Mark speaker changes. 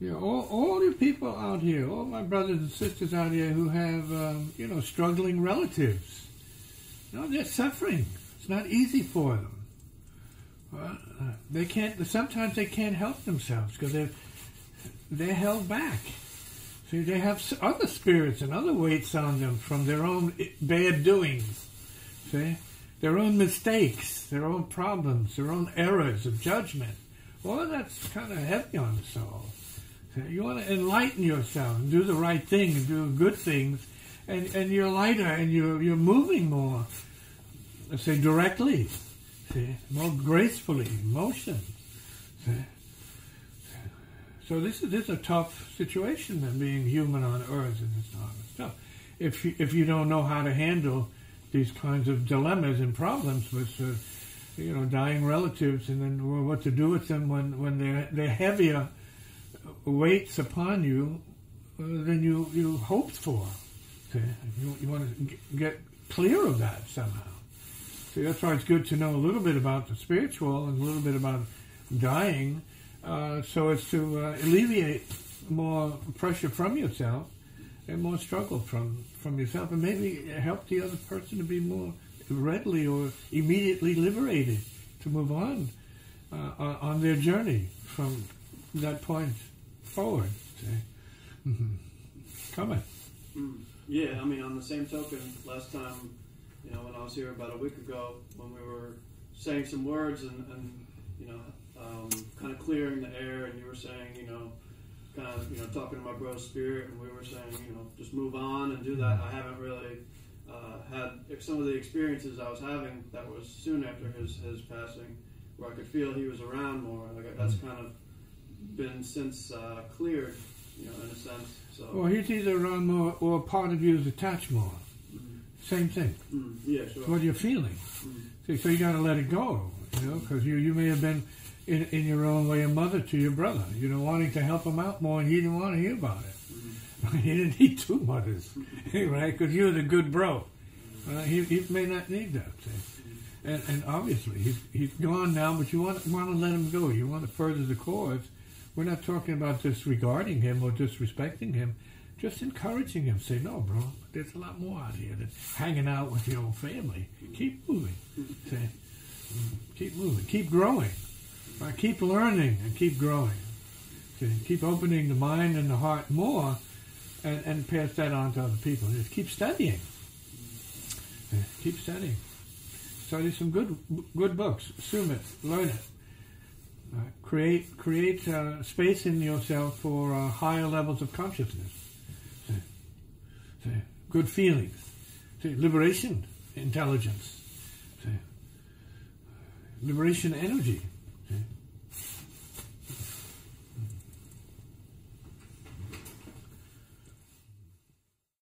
Speaker 1: Yeah, all, all you people out here, all my brothers and sisters out here who have, um, you know, struggling relatives. You know, they're suffering. It's not easy for them. Well, they can't. Sometimes they can't help themselves because they're they're held back. See, they have other spirits and other weights on them from their own bad doings. See, their own mistakes, their own problems, their own errors of judgment. All of that's kind of heavy on the soul. You want to enlighten yourself and do the right thing and do good things, and, and you're lighter and you're you're moving more. Let's say directly, see, more gracefully, motion. See. So this is this is a tough situation than being human on Earth and this of stuff. If you, if you don't know how to handle these kinds of dilemmas and problems with uh, you know dying relatives and then what to do with them when when they're they're heavier weights upon you uh, than you you hoped for. See, you, you want to get clear of that somehow. See, that's why it's good to know a little bit about the spiritual and a little bit about dying, uh, so as to uh, alleviate more pressure from yourself and more struggle from from yourself, and maybe help the other person to be more readily or immediately liberated to move on uh, on on their journey from that point forward. See, hmm coming.
Speaker 2: Mm. Yeah, I mean, on the same token, last time, you know, when I was here about a week ago, when we were saying some words and, and you know, um, kind of clearing the air, and you were saying, you know, kind of, you know, talking to my bro spirit, and we were saying, you know, just move on and do that. I haven't really uh, had some of the experiences I was having that was soon after his, his passing, where I could feel he was around more. Like that's kind of been since uh, cleared, you know, in a sense. So.
Speaker 1: Well, he's either around more or part of you is attached more.
Speaker 2: Mhm.
Speaker 1: Same thing.
Speaker 2: Mm, yeah, sure.
Speaker 1: It's what you're feeling.
Speaker 2: Mm.
Speaker 1: See, so you got to let it go, you know, because you, you may have been in, in your own way a mother to your brother, you know, wanting to help him out more, and he didn't want to hear about it.
Speaker 2: Mhm.
Speaker 1: he didn't need two mothers, right? Because you're the good bro. Uh, he, he may not need that. See? And, and obviously, he's, he's gone now, but you want, want to let him go. You want to further the cause. We're not talking about disregarding him or disrespecting him, just encouraging him. Say, no, bro, there's a lot more out here than hanging out with your own family. Keep moving. Say, keep moving. Keep growing. Right? Keep learning and keep growing. See, keep opening the mind and the heart more and, and pass that on to other people. Just keep studying. Keep studying. Study some good good books. Assume it. Learn it. Create create uh, space in yourself for uh, higher levels of consciousness. Good feelings. Liberation intelligence. Liberation energy.